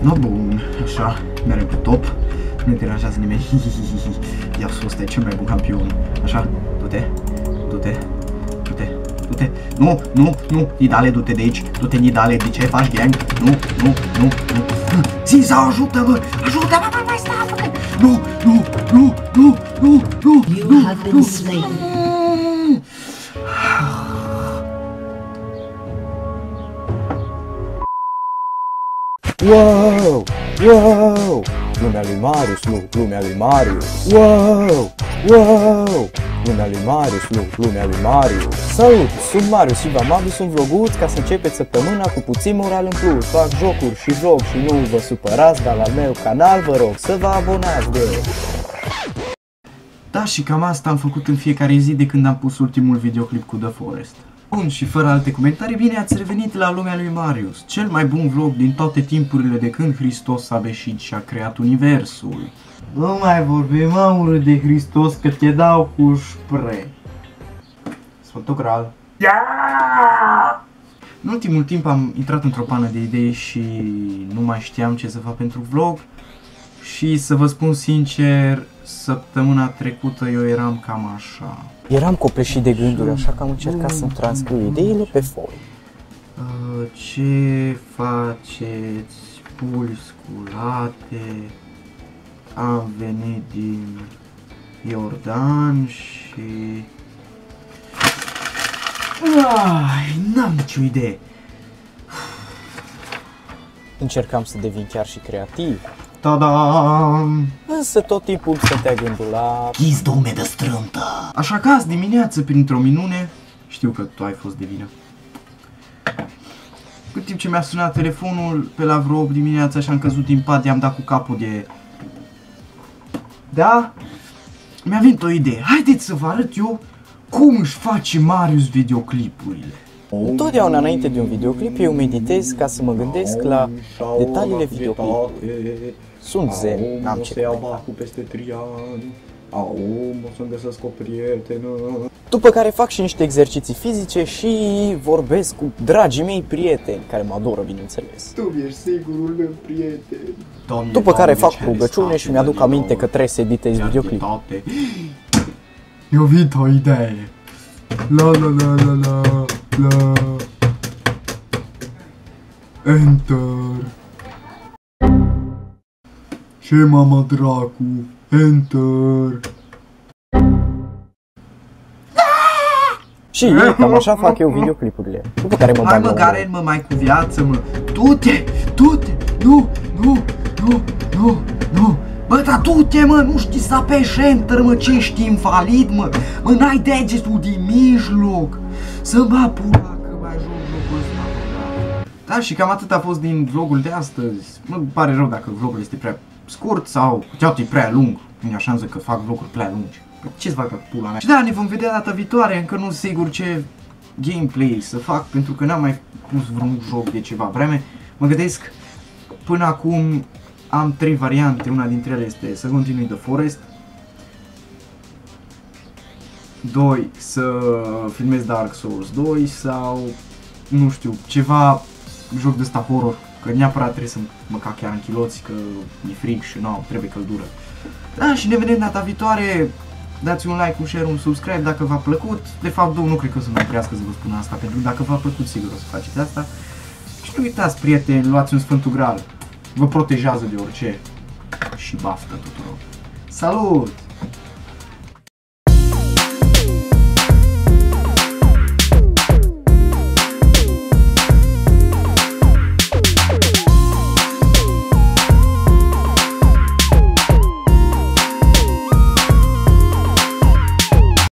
No bun, așa, merem pe top. Nu te deranjează nimeni. Ia sus, ăsta e cel mai bun campion. Așa, du-te, du-te, du-te, du-te. Nu, nu, nu, Nidale, du-te de aici. Du-te, Nidale, de ce faci gang? Nu, nu, nu, nu. Ziza, ajută-mă! Ajută-mă, mă, mai stai, mă! Nu, nu, nu, nu, nu, nu, You nu, have been nu. Wow! Wow! Lumea lui Marius, lu, lumea lui Marius. Wow! Wow! Lumea lui Marius, lu, lumea lui Marius. Salut! Sunt Marius și v-am adus un vloguț ca să începeți săptămâna cu puțin moral în plus. Fac jocuri și vlog și nu vă supărați, dar la meu canal vă rog să vă abonați de Da, și cam asta am făcut în fiecare zi de când am pus ultimul videoclip cu The Forest. Bun, și fără alte comentarii, bine ați revenit la lumea lui Marius, cel mai bun vlog din toate timpurile de când Hristos a beșit și a creat universul. Nu mai vorbim, mă, de Hristos, că te dau cu spre. Sfântul Graal. În ultimul timp am intrat într-o pană de idei și nu mai știam ce să fac pentru vlog. Și să vă spun sincer, săptămâna trecută eu eram cam așa. Eram copleșit de gânduri, așa că am încercat să-mi transcriu ideile pe foi. Uh, ce faceți, puli sculate? Am venit din Iordan și... Ai, n-am nicio idee. Încercam să devin chiar și creativ, Tadam! însă tot timpul stătea gândul la... Chis dume de strântă! Așa că azi dimineață, printr-o minune, știu că tu ai fost de vină. Cât timp ce mi-a sunat telefonul, pe la vreo 8 dimineața și am căzut din pat, i-am dat cu capul de... Da? Mi-a venit o idee. Haideți să vă arăt eu cum își face Marius videoclipurile. Întotdeauna înainte de un videoclip eu meditez ca să mă gândesc la detaliile videoclipului. Sunt zen, n-am ce să iau comenta. bacul peste 3 ani. Aum, o să-mi găsesc o prietenă. După care fac și niște exerciții fizice și vorbesc cu dragii mei prieteni, care mă adoră, bineînțeles. Tu ești sigurul meu prieten. Doamne, După care Doamne, fac ce rugăciune state și mi-aduc de aminte lor. că trebuie să editez videoclip. Iartitate. Eu vin o idee. La la la la la la. Enter. Ce mama dracu? Enter. Și cam așa fac eu videoclipurile. După care mă Hai bag mă, la un Garen, mă, mai cu viață, mă. Du-te, du-te, nu, nu, nu, nu, nu. Bă, dar du-te, mă, nu știi să apeși enter, mă, ce ești invalid, mă. Mă, n-ai degetul din mijloc. Să mă pula că mai joc jocul ăsta, mă, da. Da, și cam atât a fost din vlogul de astăzi. Mă pare rău dacă vlogul este prea scurt sau, uite, e prea lung. Nu e șansă că fac vloguri prea lungi. Păi Ce-ți fac pe pula mea? Și da, ne vom vedea data viitoare, încă nu sunt sigur ce gameplay să fac, pentru că n-am mai pus vreun joc de ceva vreme. Mă gândesc, până acum am trei variante, una dintre ele este să continui The Forest, 2. Să filmez Dark Souls 2 sau, nu știu, ceva joc de ăsta horror, că neapărat trebuie să mă cac chiar în chiloți, că e frig și nu, trebuie căldură. Da, și ne vedem data viitoare. Dați un like, un share, un subscribe dacă v-a plăcut. De fapt, două, nu cred că o să mă oprească să vă spun asta, pentru că dacă v-a plăcut, sigur o să faceți asta. Și nu uitați, prieteni, luați un Sfântul Graal. Vă protejează de orice. Și baftă tuturor. Salut!